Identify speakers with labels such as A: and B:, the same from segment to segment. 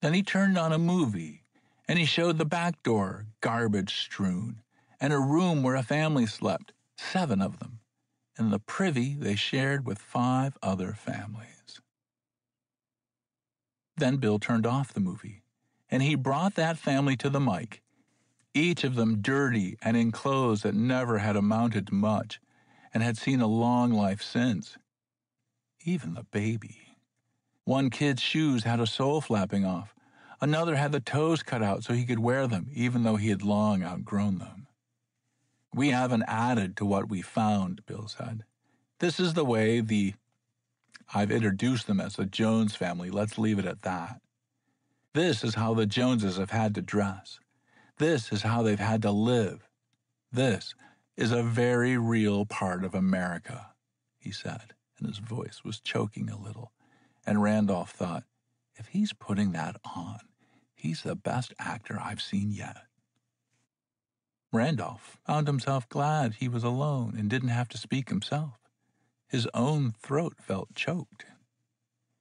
A: Then he turned on a movie, and he showed the back door, garbage strewn, and a room where a family slept, seven of them, and the privy they shared with five other families. Then Bill turned off the movie, and he brought that family to the mic, each of them dirty and in clothes that never had amounted to much and had seen a long life since. Even the baby. One kid's shoes had a sole flapping off. Another had the toes cut out so he could wear them, even though he had long outgrown them. We haven't added to what we found, Bill said. This is the way the. I've introduced them as the Jones family. Let's leave it at that. This is how the Joneses have had to dress. This is how they've had to live. This is a very real part of America, he said, and his voice was choking a little. And Randolph thought, if he's putting that on, he's the best actor I've seen yet. Randolph found himself glad he was alone and didn't have to speak himself. His own throat felt choked.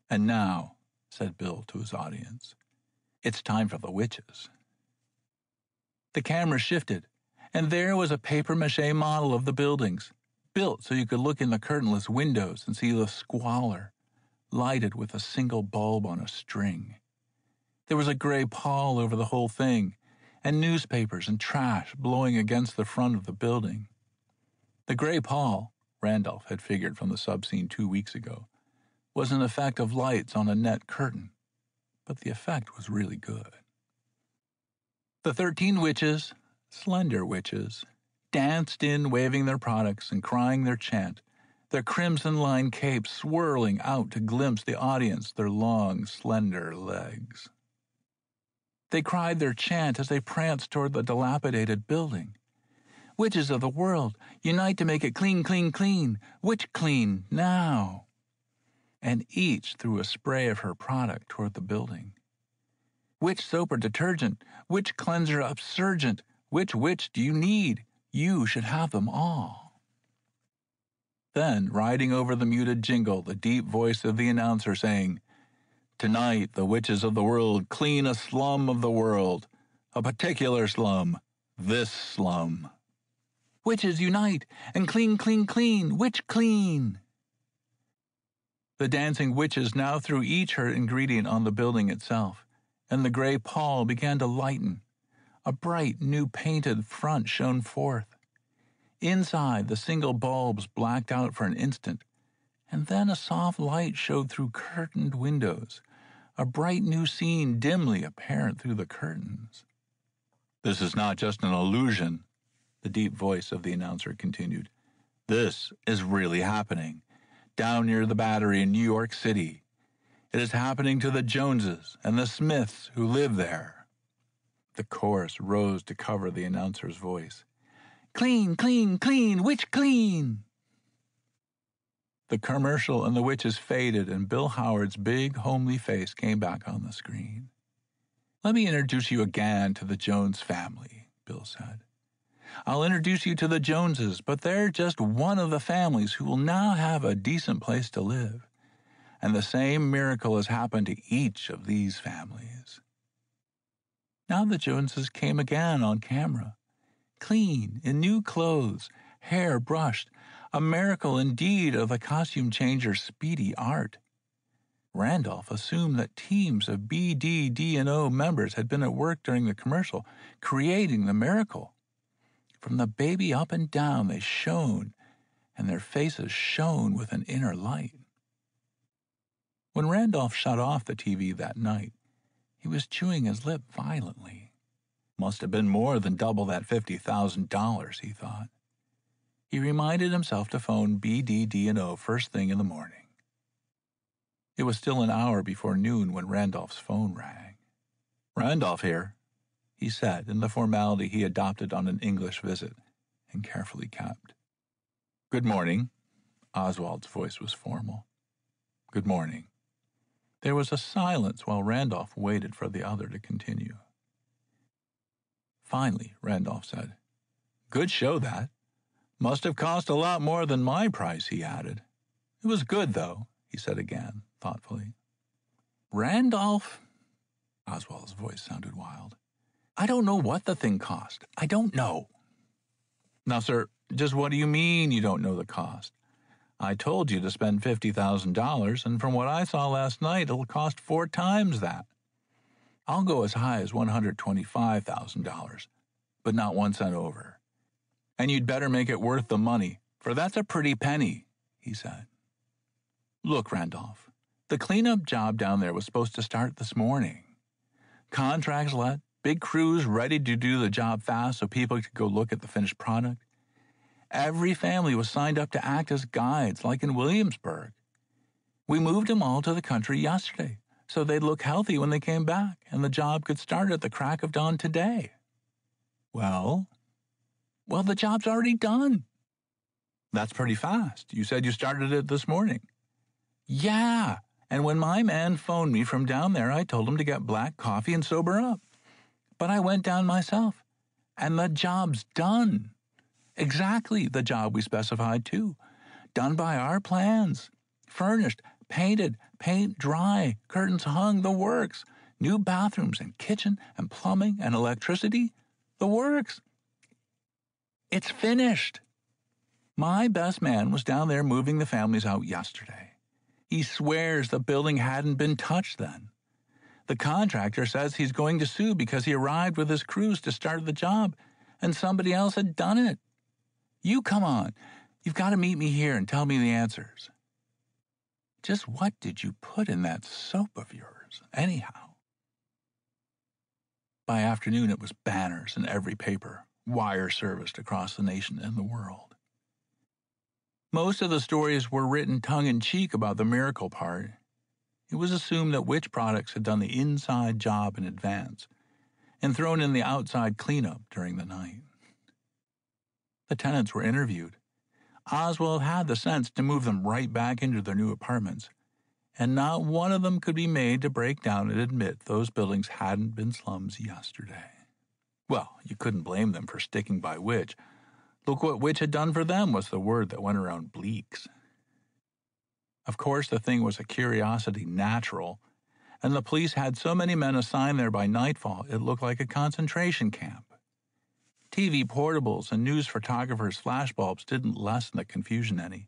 A: And now, said Bill to his audience, it's time for the witches. The camera shifted, and there was a papier mache model of the buildings, built so you could look in the curtainless windows and see the squalor, lighted with a single bulb on a string. There was a gray pall over the whole thing, and newspapers and trash blowing against the front of the building. The gray pall, Randolph had figured from the subscene two weeks ago, was an effect of lights on a net curtain, but the effect was really good. The thirteen witches, slender witches, danced in waving their products and crying their chant, their crimson lined capes swirling out to glimpse the audience their long, slender legs. They cried their chant as they pranced toward the dilapidated building. Witches of the world, unite to make it clean, clean, clean. Witch clean, now. And each threw a spray of her product toward the building. Which soap or detergent? Which cleanser upsurgent? Which witch do you need? You should have them all. Then, riding over the muted jingle, the deep voice of the announcer saying, Tonight, the witches of the world clean a slum of the world, a particular slum, this slum. Witches unite and clean, clean, clean, witch clean. The dancing witches now threw each her ingredient on the building itself, and the gray pall began to lighten. A bright, new painted front shone forth. Inside, the single bulbs blacked out for an instant, and then a soft light showed through curtained windows, a bright new scene dimly apparent through the curtains. This is not just an illusion, the deep voice of the announcer continued. This is really happening. Down near the battery in New York City. It is happening to the Joneses and the Smiths who live there. The chorus rose to cover the announcer's voice. Clean, clean, clean, witch clean! The commercial and the witches faded, and Bill Howard's big, homely face came back on the screen. Let me introduce you again to the Jones family, Bill said. I'll introduce you to the Joneses, but they're just one of the families who will now have a decent place to live. And the same miracle has happened to each of these families. Now the Joneses came again on camera, clean, in new clothes, hair brushed, a miracle indeed of the costume changer's speedy art. Randolph assumed that teams of BDD&O members had been at work during the commercial, creating the miracle. From the baby up and down, they shone, and their faces shone with an inner light. When Randolph shut off the TV that night, he was chewing his lip violently. Must have been more than double that $50,000, he thought. He reminded himself to phone BDD&O first thing in the morning. It was still an hour before noon when Randolph's phone rang. Randolph here, he said in the formality he adopted on an English visit and carefully kept. Good morning. Oswald's voice was formal. Good morning. There was a silence while Randolph waited for the other to continue. Finally, Randolph said, Good show, that. Must have cost a lot more than my price, he added. It was good, though, he said again, thoughtfully. Randolph, Oswald's voice sounded wild. I don't know what the thing cost. I don't know. Now, sir, just what do you mean you don't know the cost? I told you to spend $50,000, and from what I saw last night, it'll cost four times that. I'll go as high as $125,000, but not one cent over. And you'd better make it worth the money, for that's a pretty penny, he said. Look, Randolph, the cleanup job down there was supposed to start this morning. Contracts let, big crews ready to do the job fast so people could go look at the finished product. Every family was signed up to act as guides, like in Williamsburg. We moved them all to the country yesterday so they'd look healthy when they came back and the job could start at the crack of dawn today. Well, well, the job's already done. That's pretty fast. You said you started it this morning. Yeah, and when my man phoned me from down there, I told him to get black coffee and sober up. But I went down myself, and the job's done. Exactly the job we specified, too. Done by our plans. Furnished, painted, paint dry, curtains hung, the works. New bathrooms and kitchen and plumbing and electricity, the works. It's finished. My best man was down there moving the families out yesterday. He swears the building hadn't been touched then. The contractor says he's going to sue because he arrived with his crews to start the job and somebody else had done it. You come on. You've got to meet me here and tell me the answers. Just what did you put in that soap of yours, anyhow? By afternoon, it was banners in every paper, wire serviced across the nation and the world. Most of the stories were written tongue in cheek about the miracle part. It was assumed that witch products had done the inside job in advance and thrown in the outside cleanup during the night. The tenants were interviewed. Oswald had the sense to move them right back into their new apartments, and not one of them could be made to break down and admit those buildings hadn't been slums yesterday. Well, you couldn't blame them for sticking by Witch. Look what Witch had done for them was the word that went around Bleaks. Of course, the thing was a curiosity natural, and the police had so many men assigned there by nightfall it looked like a concentration camp. TV portables and news photographers' flashbulbs didn't lessen the confusion any,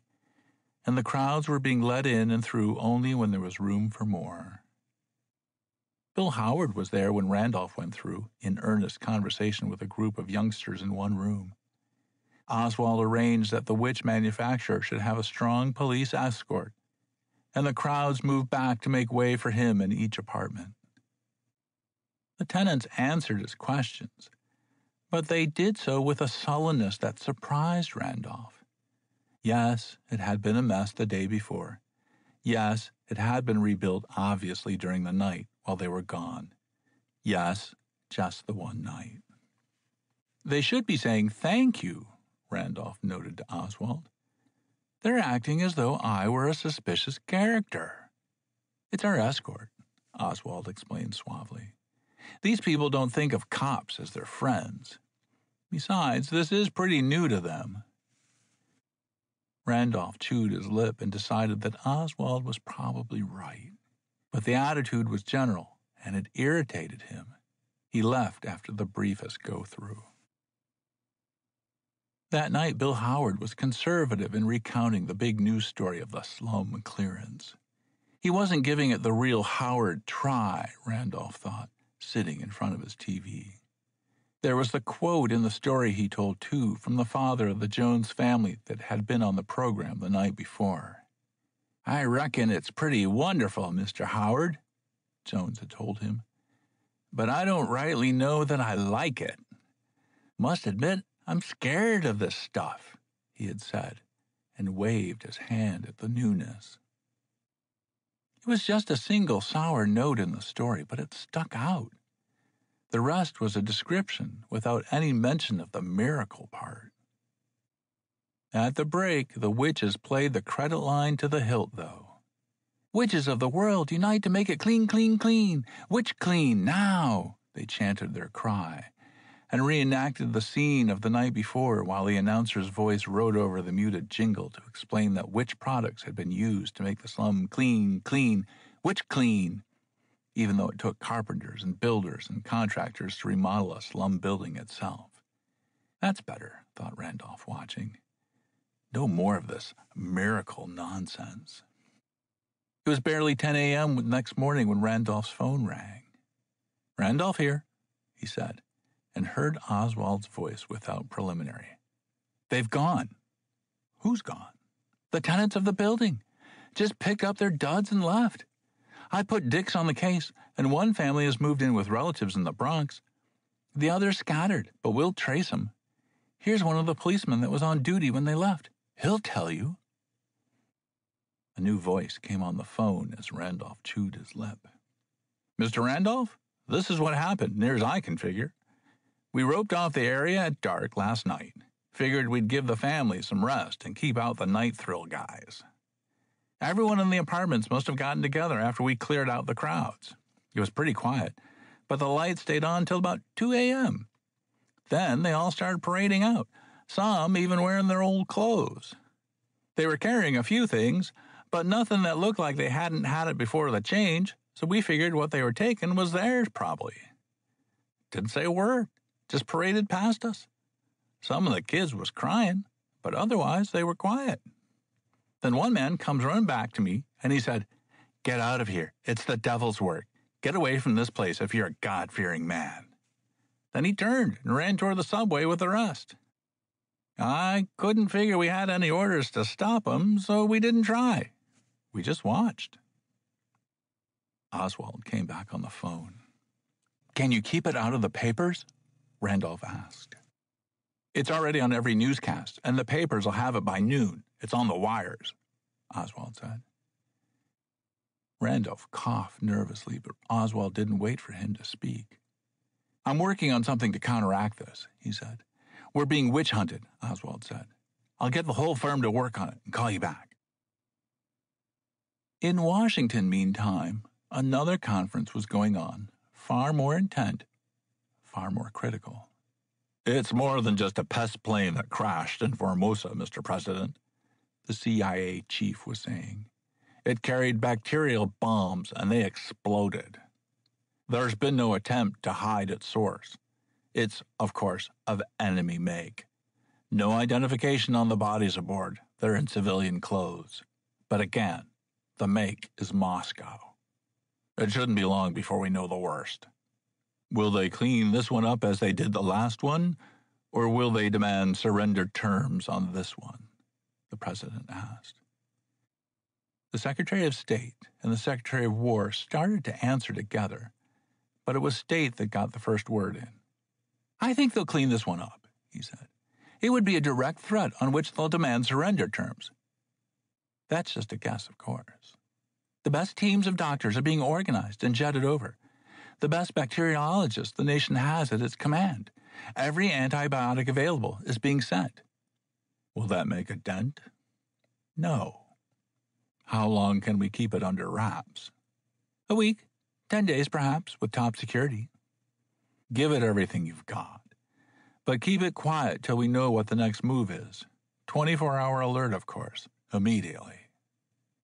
A: and the crowds were being let in and through only when there was room for more. Bill Howard was there when Randolph went through, in earnest conversation with a group of youngsters in one room. Oswald arranged that the witch manufacturer should have a strong police escort, and the crowds moved back to make way for him in each apartment. The tenants answered his questions but they did so with a sullenness that surprised Randolph. Yes, it had been a mess the day before. Yes, it had been rebuilt obviously during the night while they were gone. Yes, just the one night. They should be saying thank you, Randolph noted to Oswald. They're acting as though I were a suspicious character. It's our escort, Oswald explained suavely. These people don't think of cops as their friends. Besides, this is pretty new to them. Randolph chewed his lip and decided that Oswald was probably right. But the attitude was general, and it irritated him. He left after the briefest go through. That night, Bill Howard was conservative in recounting the big news story of the slum clearance. He wasn't giving it the real Howard try, Randolph thought sitting in front of his TV. There was the quote in the story he told, too, from the father of the Jones family that had been on the program the night before. I reckon it's pretty wonderful, Mr. Howard, Jones had told him, but I don't rightly know that I like it. Must admit, I'm scared of this stuff, he had said, and waved his hand at the newness. It was just a single sour note in the story, but it stuck out. The rest was a description without any mention of the miracle part. At the break, the witches played the credit line to the hilt, though. Witches of the world, unite to make it clean, clean, clean! Witch clean, now! They chanted their cry and reenacted the scene of the night before while the announcer's voice rode over the muted jingle to explain that Witch products had been used to make the slum clean, clean, witch clean. even though it took carpenters and builders and contractors to remodel a slum building itself. That's better, thought Randolph, watching. No more of this miracle nonsense. It was barely 10 a.m. next morning when Randolph's phone rang. Randolph here, he said, and heard Oswald's voice without preliminary. They've gone. Who's gone? The tenants of the building. Just picked up their duds and left. I put Dix on the case, and one family has moved in with relatives in the Bronx. The others scattered, but we'll trace them. Here's one of the policemen that was on duty when they left. He'll tell you. A new voice came on the phone as Randolph chewed his lip. Mr. Randolph, this is what happened, near as I can figure. We roped off the area at dark last night. Figured we'd give the family some rest and keep out the night thrill guys. Everyone in the apartments must have gotten together after we cleared out the crowds. It was pretty quiet, but the lights stayed on till about 2 a.m. Then they all started parading out, some even wearing their old clothes. They were carrying a few things, but nothing that looked like they hadn't had it before the change, so we figured what they were taking was theirs, probably. Didn't say a word, just paraded past us. Some of the kids was crying, but otherwise they were quiet. Then one man comes running back to me and he said, Get out of here. It's the devil's work. Get away from this place if you're a God fearing man. Then he turned and ran toward the subway with the rest. I couldn't figure we had any orders to stop him, so we didn't try. We just watched. Oswald came back on the phone. Can you keep it out of the papers? Randolph asked. It's already on every newscast, and the papers will have it by noon. It's on the wires, Oswald said. Randolph coughed nervously, but Oswald didn't wait for him to speak. I'm working on something to counteract this, he said. We're being witch hunted, Oswald said. I'll get the whole firm to work on it and call you back. In Washington, meantime, another conference was going on, far more intent, far more critical. It's more than just a pest plane that crashed in Formosa, Mr. President, the CIA chief was saying. It carried bacterial bombs and they exploded. There's been no attempt to hide its source. It's, of course, of enemy make. No identification on the bodies aboard. They're in civilian clothes. But again, the make is Moscow. It shouldn't be long before we know the worst. Will they clean this one up as they did the last one, or will they demand surrender terms on this one? the president asked. The Secretary of State and the Secretary of War started to answer together, but it was State that got the first word in. I think they'll clean this one up, he said. It would be a direct threat on which they'll demand surrender terms. That's just a guess, of course. The best teams of doctors are being organized and jetted over. The best bacteriologists the nation has at its command. Every antibiotic available is being sent. Will that make a dent? No. How long can we keep it under wraps? A week, ten days perhaps, with top security. Give it everything you've got. But keep it quiet till we know what the next move is. 24 hour alert, of course, immediately.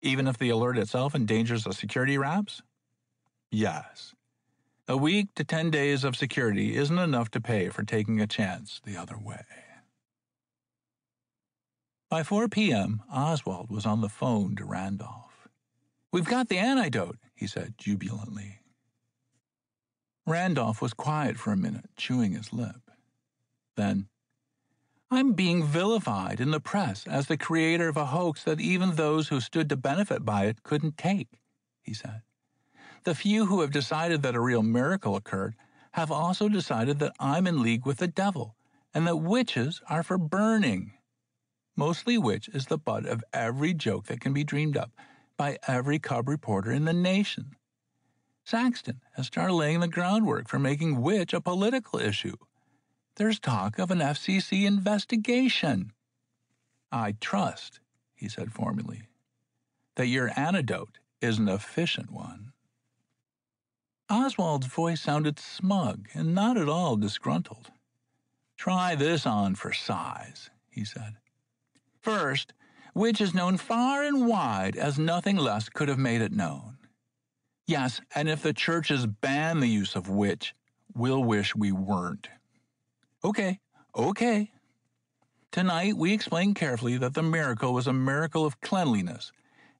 A: Even if the alert itself endangers the security wraps? Yes. A week to 10 days of security isn't enough to pay for taking a chance the other way. By 4 p.m., Oswald was on the phone to Randolph. We've got the antidote, he said jubilantly. Randolph was quiet for a minute, chewing his lip. Then, I'm being vilified in the press as the creator of a hoax that even those who stood to benefit by it couldn't take, he said. The few who have decided that a real miracle occurred have also decided that I'm in league with the devil and that witches are for burning mostly Witch is the butt of every joke that can be dreamed up by every cub reporter in the nation. Saxton has started laying the groundwork for making Witch a political issue. There's talk of an FCC investigation. I trust, he said formally, that your antidote is an efficient one. Oswald's voice sounded smug and not at all disgruntled. Try this on for size, he said. First, Witch is known far and wide as nothing less could have made it known. Yes, and if the churches ban the use of witch, we'll wish we weren't. Okay, okay. Tonight we explain carefully that the miracle was a miracle of cleanliness,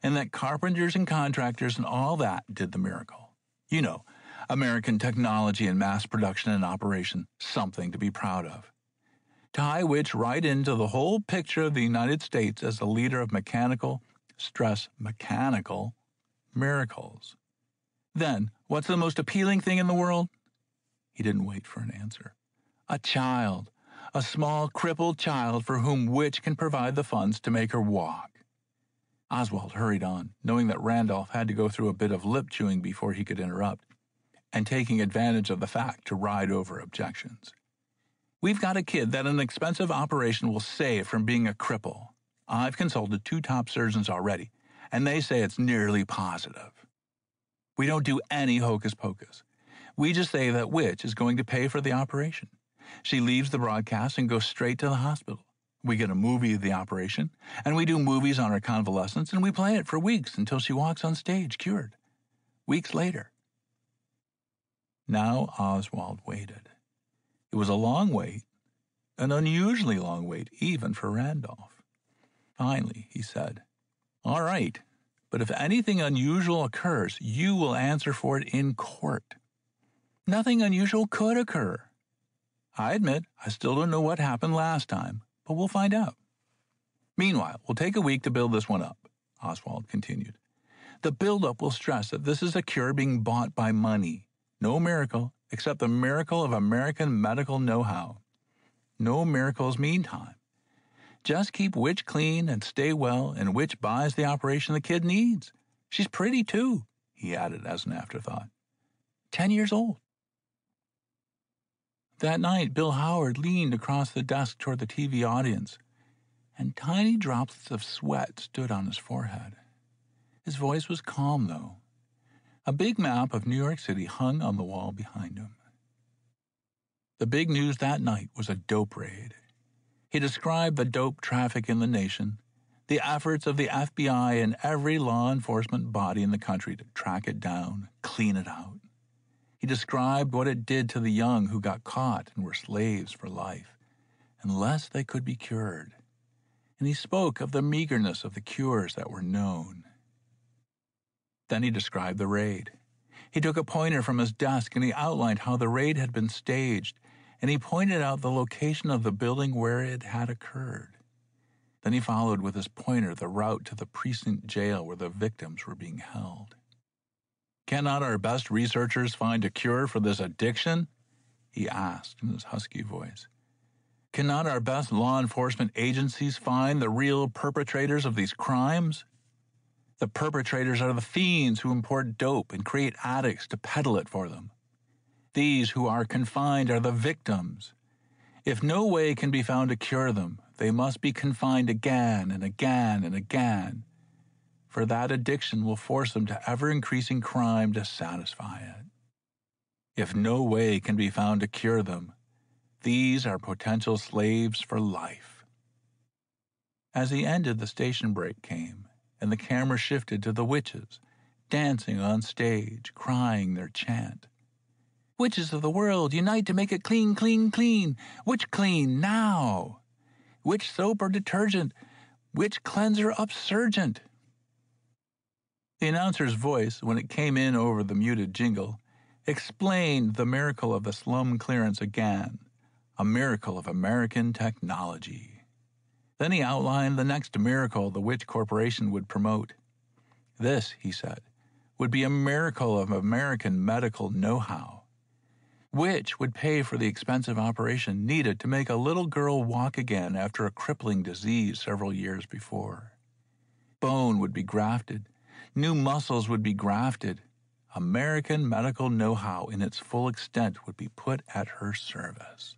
A: and that carpenters and contractors and all that did the miracle. You know, American technology and mass production and operation, something to be proud of. Tie Witch right into the whole picture of the United States as the leader of mechanical, stress mechanical, miracles. Then, what's the most appealing thing in the world? He didn't wait for an answer. A child, a small crippled child for whom Witch can provide the funds to make her walk. Oswald hurried on, knowing that Randolph had to go through a bit of lip chewing before he could interrupt, and taking advantage of the fact to ride over objections. We've got a kid that an expensive operation will save from being a cripple. I've consulted two top surgeons already, and they say it's nearly positive. We don't do any hocus pocus. We just say that Witch is going to pay for the operation. She leaves the broadcast and goes straight to the hospital. We get a movie of the operation, and we do movies on her convalescence, and we play it for weeks until she walks on stage cured. Weeks later. Now Oswald waited. It was a long wait, an unusually long wait, even for Randolph. Finally, he said, All right, but if anything unusual occurs, you will answer for it in court. Nothing unusual could occur. I admit I still don't know what happened last time, but we'll find out. Meanwhile, we'll take a week to build this one up, Oswald continued. The build-up will stress that this is a cure being bought by money. No miracle, except the miracle of American medical know-how. No miracles meantime. Just keep Witch clean and stay well, and Witch buys the operation the kid needs. She's pretty, too, he added as an afterthought. Ten years old. That night, Bill Howard leaned across the desk toward the TV audience, and tiny droplets of sweat stood on his forehead. His voice was calm, though. A big map of New York City hung on the wall behind him. The big news that night was a dope raid. He described the dope traffic in the nation, the efforts of the FBI and every law enforcement body in the country to track it down, clean it out. He described what it did to the young who got caught and were slaves for life, unless they could be cured. And he spoke of the meagerness of the cures that were known. Then he described the raid. He took a pointer from his desk and he outlined how the raid had been staged and he pointed out the location of the building where it had occurred. Then he followed with his pointer the route to the precinct jail where the victims were being held. Cannot our best researchers find a cure for this addiction? He asked in his husky voice. Cannot our best law enforcement agencies find the real perpetrators of these crimes? The perpetrators are the fiends who import dope and create addicts to peddle it for them. These who are confined are the victims. If no way can be found to cure them, they must be confined again and again and again, for that addiction will force them to ever increasing crime to satisfy it. If no way can be found to cure them, these are potential slaves for life. As he ended, the station break came, and the camera shifted to the witches, dancing on stage, crying their chant. Witches of the world, unite to make it clean, clean, clean. Witch clean, now. Witch soap or detergent. Witch cleanser upsurgent. The announcer's voice, when it came in over the muted jingle, explained the miracle of the slum clearance again, a miracle of American technology. Then he outlined the next miracle the Witch Corporation would promote. This, he said, would be a miracle of American medical know how which would pay for the expensive operation needed to make a little girl walk again after a crippling disease several years before. Bone would be grafted, new muscles would be grafted. American medical know how in its full extent would be put at her service.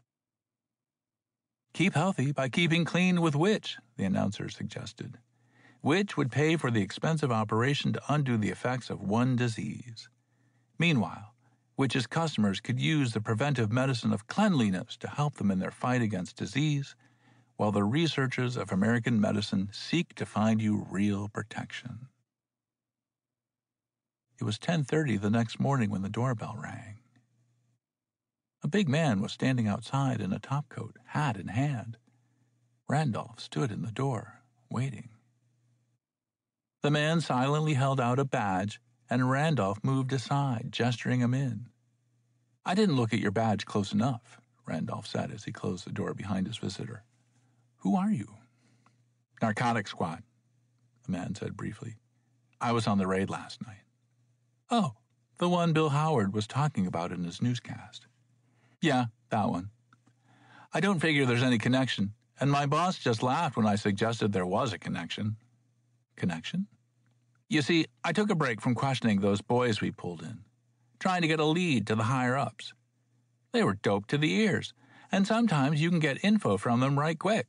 A: Keep healthy by keeping clean with Witch, the announcer suggested. Witch would pay for the expensive operation to undo the effects of one disease. Meanwhile, which his customers could use the preventive medicine of cleanliness to help them in their fight against disease, while the researchers of American medicine seek to find you real protection. It was 10:30 the next morning when the doorbell rang. A big man was standing outside in a topcoat, hat in hand. Randolph stood in the door, waiting. The man silently held out a badge, and Randolph moved aside, gesturing him in. I didn't look at your badge close enough, Randolph said as he closed the door behind his visitor. Who are you? Narcotic Squad, the man said briefly. I was on the raid last night. Oh, the one Bill Howard was talking about in his newscast. Yeah, that one. I don't figure there's any connection, and my boss just laughed when I suggested there was a connection. Connection? You see, I took a break from questioning those boys we pulled in, trying to get a lead to the higher ups. They were doped to the ears, and sometimes you can get info from them right quick.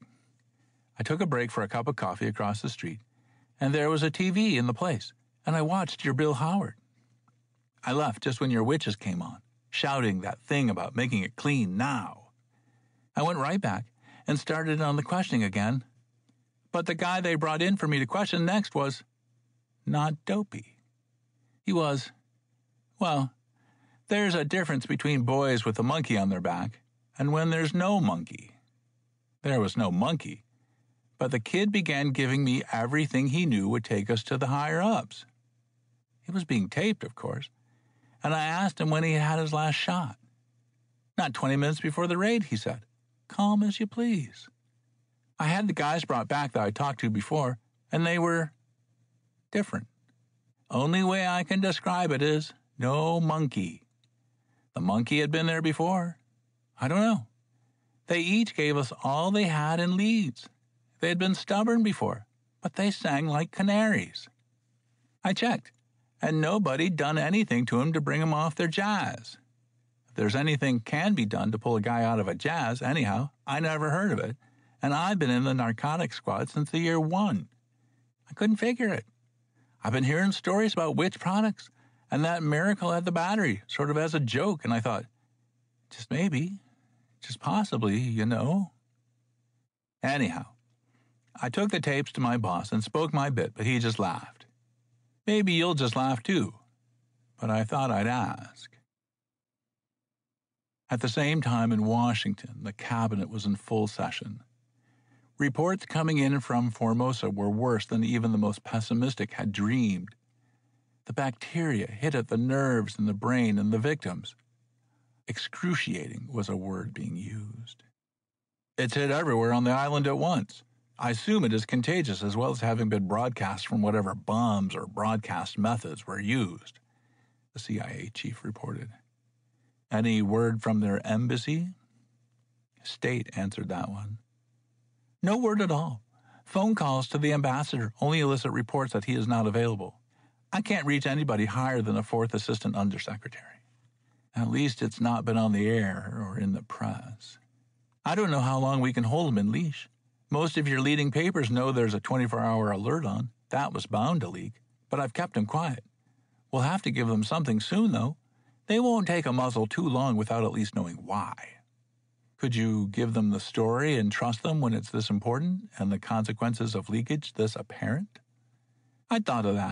A: I took a break for a cup of coffee across the street, and there was a TV in the place, and I watched your Bill Howard. I left just when your witches came on, shouting that thing about making it clean now. I went right back and started on the questioning again, but the guy they brought in for me to question next was not dopey. He was, well, there's a difference between boys with a monkey on their back and when there's no monkey. There was no monkey, but the kid began giving me everything he knew would take us to the higher ups. It was being taped, of course, and I asked him when he had his last shot. Not 20 minutes before the raid, he said. Calm as you please. I had the guys brought back that I talked to before, and they were different. Only way I can describe it is no monkey. The monkey had been there before. I don't know. They each gave us all they had in leads. They had been stubborn before, but they sang like canaries. I checked, and nobody done anything to him to bring him off their jazz. If there's anything can be done to pull a guy out of a jazz, anyhow, I never heard of it, and I've been in the narcotic squad since the year one. I couldn't figure it. I've been hearing stories about witch products and that miracle at the battery, sort of as a joke, and I thought, just maybe, just possibly, you know. Anyhow, I took the tapes to my boss and spoke my bit, but he just laughed. Maybe you'll just laugh too, but I thought I'd ask. At the same time in Washington, the cabinet was in full session. Reports coming in from Formosa were worse than even the most pessimistic had dreamed. The bacteria hit at the nerves and the brain and the victims. Excruciating was a word being used. It's hit everywhere on the island at once. I assume it is contagious as well as having been broadcast from whatever bombs or broadcast methods were used, the CIA chief reported. Any word from their embassy? State answered that one. No word at all. Phone calls to the ambassador only elicit reports that he is not available. I can't reach anybody higher than a fourth assistant undersecretary. At least it's not been on the air or in the press. I don't know how long we can hold him in leash. Most of your leading papers know there's a 24 hour alert on. That was bound to leak, but I've kept him quiet. We'll have to give them something soon, though. They won't take a muzzle too long without at least knowing why. Could you give them the story and trust them when it's this important and the consequences of leakage this apparent? I thought of that.